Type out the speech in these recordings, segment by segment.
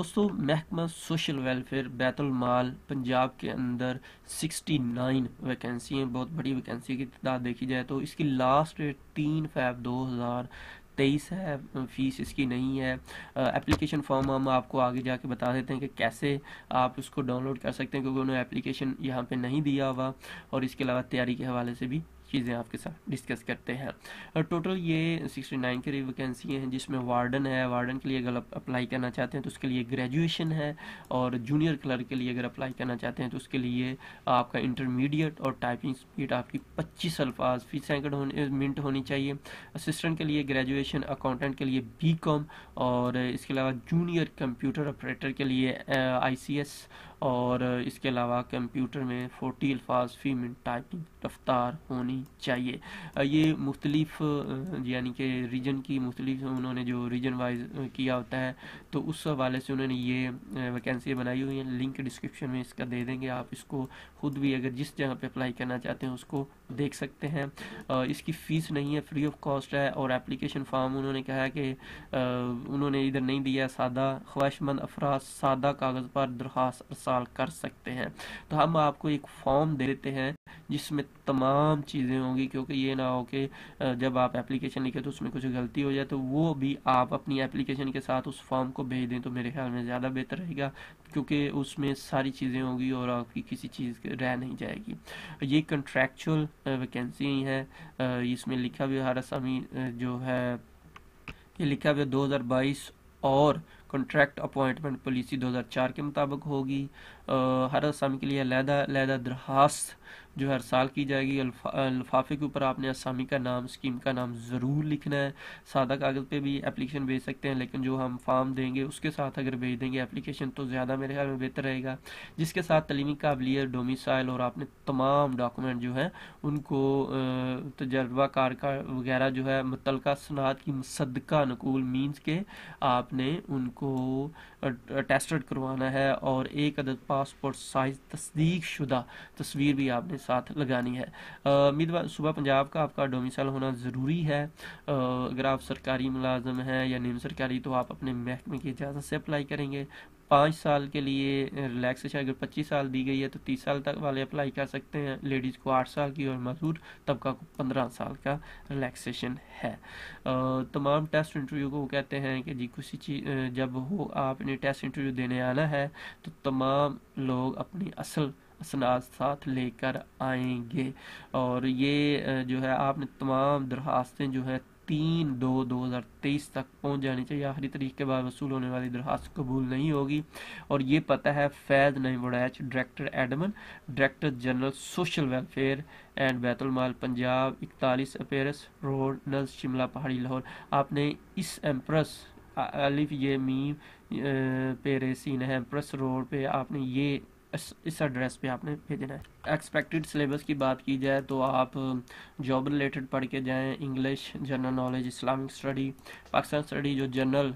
دوستو، محکمہ social welfare بیت المال پنجاب کے اندر سکسٹی نائن ویکنسی ہیں، بہت بڑی ویکنسی کی تعداد دیکھی جائے تو اس کی لاسٹ ڈیٹ تین فیب دو ہزار تیئیس ہے، فیس اس کی نہیں ہے۔ اپلیکیشن فارم ہم آپ کو آگے جا کے بتا دیتے ہیں کہ کیسے آپ اس کو ڈاؤن لوڈ کر سکتے ہیں، کیونکہ انہوں نے اپلیکیشن یہاں پہ نہیں دیا ہوا اور اس کے علاوہ تیاری کے حوالے سے بھی چیزیں آپ کے ساتھ ڈسکس کرتے ہیں۔ ٹوٹل یہ سکسٹی نائن کے ویکینسی ہیں جس میں وارڈن ہے۔ وارڈن کے لیے اگر اپلائی کرنا چاہتے ہیں تو اس کے لیے گریجویشن ہے۔ اور جونیئر کلرک کے لیے اگر اپلائی کرنا چاہتے ہیں تو اس کے لیے آپ کا انٹرمیڈیٹ اور ٹائپنگ سپیڈ آپ کی پچیس الفاظ فی سیکنڈ منٹ ہونی چاہیے۔ اسسٹنٹ کے لیے گریجویشن اکاؤنٹنٹ کے لیے بی کام اور اس کے علاوہ جونیئر کمپیوٹر آپریٹر کے لیے آئی سی ایس اور اس کے علاوہ کمپیوٹر میں فورٹی الفاظ فی منٹ ٹائپنگ رفتار ہونی چاہیے۔ یہ مختلف یعنی کہ ریجن کی مختلف انہوں نے جو ریجن وائز کیا ہوتا ہے، تو اس حوالے سے انہوں نے یہ ویکینسی بنائی ہوئی ہیں۔ لنک ڈسکرپشن میں اس کا دے دیں گے۔ آپ اس کو خود بھی اگر جس جگہ پہ اپلائی کرنا چاہتے ہیں اس کو دیکھ سکتے ہیں۔ اس کی فیس نہیں ہے فری آف کاسٹ ہے۔ اور اپلیکیشن فارم انہوں نے کہا کہ انہوں نے ادھر نہیں دیا، سادہ خواہش مند افراد سادہ کاغذ پر درخواست ارسال کر سکتے ہیں۔ تو ہم آپ کو ایک فارم دے دیتے ہیں جس میں تمام چیزیں چیزیں ہوں گی کیونکہ یہ نہ ہو کہ جب آپ اپلیکیشن لکھے تو اس میں کچھ غلطی ہو جائے، تو وہ بھی آپ اپنی اپلیکیشن کے ساتھ اس فارم کو بھیج دیں تو میرے خیال میں زیادہ بہتر رہے گا، کیونکہ اس میں ساری چیزیں ہوں گی اور آپ کی کسی چیز رہ نہیں جائے گی۔ یہ کنٹریکچول ویکینسی ہی ہے اس میں لکھا بھی ہر اسامی جو ہے، یہ لکھا بھی دو ہزار بائیس اور کنٹریکٹ اپوائنٹمنٹ پالیسی دو ہزار چار کے مطابق ہوگی۔ ہر اسامی کے لیے علیحدہ علیحدہ درخواست جو ہر سال کی جائے گی۔ لفافے کے اوپر آپ نے اسامی کا نام، اسکیم کا نام ضرور لکھنا ہے۔ سادہ کاغذ پہ بھی اپلیکیشن بھیج سکتے ہیں، لیکن جو ہم فارم دیں گے، اس کے ساتھ اگر بھیج دیں گے اپلیکیشن تو زیادہ میرے خیال میں بہتر رہے گا۔ جس کے ساتھ تعلیمی قابلیت ڈومیسائل اور آپ نے تمام ڈاکومنٹ جو ہیں، ان کو تجربہ کار کا وغیرہ جو ہے، متعلقہ صنعت کی مصدقہ نقول مینس کے آپ نے ان کو ٹیسٹڈ کروانا ہے۔ اور ایک عدد پاسپورٹ سائز تصدیق شدہ تصویر بھی آپ نے ساتھ لگانی ہے۔ امیدوار صبح پنجاب کا آپ کا ڈومیسائل ہونا ضروری ہے۔ اگر آپ سرکاری ملازم ہیں یا نیم سرکاری، تو آپ اپنے محکمے کی اجازت سے اپلائی کریں گے۔ پانچ سال کے لیے ریلیکسیشن اگر پچیس سال دی گئی ہے تو تیس سال تک والے اپلائی کر سکتے ہیں۔ لیڈیز کو آٹھ سال کی اور مزدور طبقہ کو پندرہ سال کا ریلیکسیشن ہے۔ تمام ٹیسٹ انٹرویو کو وہ کہتے ہیں کہ جی کسی چیز جب ہو آپ نے ٹیسٹ انٹرویو دینے آنا ہے تو تمام لوگ اپنی اصل اسناد ساتھ لے کر آئیں گے۔ اور یہ جو ہے، آپ نے تمام درخواستیں جو ہے تین دو دو ہزار تیئیس تک پہنچ جانی چاہیے۔ آخری تاریخ کے بعد وصول ہونے والی درخواست قبول نہیں ہوگی۔ اور یہ پتہ ہے فیض نہیں بڑھائچ director admin, director general social welfare and بیت المال، پنجاب، اکتالیس اپیرس روڈ، نز شملہ پہاڑی لاہور۔ آپ نے اس ایمپرس، الف، یہ میم پیریسین ہے ایمپرس روڈ پہ آپ نے یہ اس ایڈریس پہ آپ نے بھیجنا ہے۔ ایکسپیکٹڈ سلیبس کی بات کی جائے تو آپ جاب ریلیٹڈ پڑھ کے جائیں۔ English general knowledge Islamic study Pakistan study جو جنرل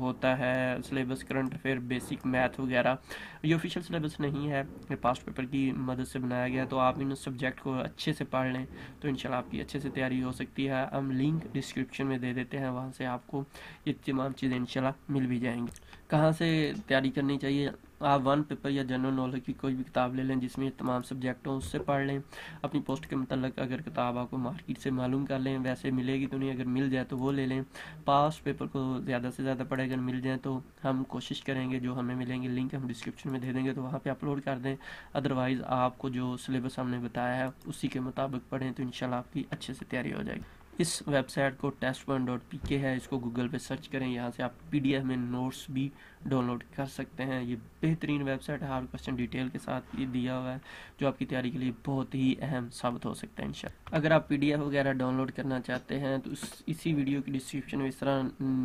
ہوتا ہے syllabus current affair basic math وغیرہ، یہ آفیشیل سلیبس نہیں ہے۔ یہ پاسٹ پیپر کی مدد سے بنایا گیا تو آپ ان سبجیکٹ کو اچھے سے پڑھ لیں تو انشاءاللہ آپ کی اچھے سے تیاری ہو سکتی ہے۔ ہم لنک ڈسکرپشن میں دے دیتے ہیں۔ وہاں سے آپ کو یہ تمام چیزیں انشاءاللہ مل بھی جائیں گی۔ کہاں سے تیاری کرنی چاہیے؟ آپ ون پیپر یا جنرل نالج کی کوئی بھی کتاب لے لیں جس میں تمام سبجیکٹ ہوں اس سے پڑھ لیں، اپنی پوسٹ کے متعلق اگر کتاب آپ کو مارکیٹ سے معلوم کر لیں، ویسے ملے گی تو نہیں، اگر مل جائے تو وہ لے لیں۔ پاسٹ پیپر کو زیادہ سے زیادہ پڑھے اگر مل جائیں تو ہم کوشش کریں گے، جو ہمیں ملیں گے لنک ہم ڈسکرپشن میں دے دیں گے تو وہاں پہ اپلوڈ کر دیں۔ ادروائز آپ کو جو سلیبس ہم نے بتایا ہے، اسی کے مطابق پڑھیں تو انشاءاللہ آپ کی اچھے سے تیاری ہو جائے گی۔ اس ویب سائٹ کو test one dot P K ہے، اس کو گوگل پہ سرچ کریں، یہاں سے آپ پی ڈی ایف میں نوٹس بھی ڈاؤن لوڈ کر سکتے ہیں۔ یہ بہترین ویب سائٹ ہے۔ ہر کوشچن ڈیٹیل کے ساتھ یہ دیا ہوا ہے، جو آپ کی تیاری کے لیے بہت ہی اہم ثابت ہو سکتا ہے انشاءاللہ اگر آپ پی ڈی ایف وغیرہ ڈاؤن لوڈ کرنا چاہتے ہیں، تو اسی ویڈیو کی ڈسکرپشن میں اس طرح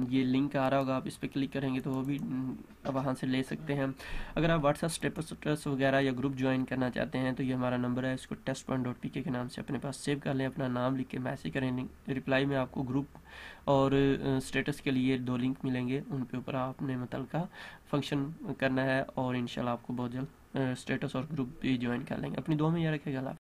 یہ لنک آ رہا ہوگا۔ آپ اس پہ کلک کریں گے تو وہ بھی وہاں سے لے سکتے ہیں۔ اگر آپ واٹس ایپ اسٹیٹس وغیرہ یا گروپ جوائن کرنا چاہتے ہیں، تو یہ ہمارا نمبر ہے۔ اس کو ٹیسٹ ون ڈاٹ پی کے نام سے اپنے پاس سیو کر لیں، اپنا نام لکھ کے میسج کریں۔ رپلائی میں آپ کو گروپ اور اسٹیٹس کے لیے دو لنک ملیں گے۔ ان کے اوپر آپ نے متعلقہ فنکشن کرنا ہے اور انشاءاللہ آپ کو بہت جلد اسٹیٹس اور گروپ بھی جوائن کر لیں گے۔ اپنی دو میں یہ رکھے گا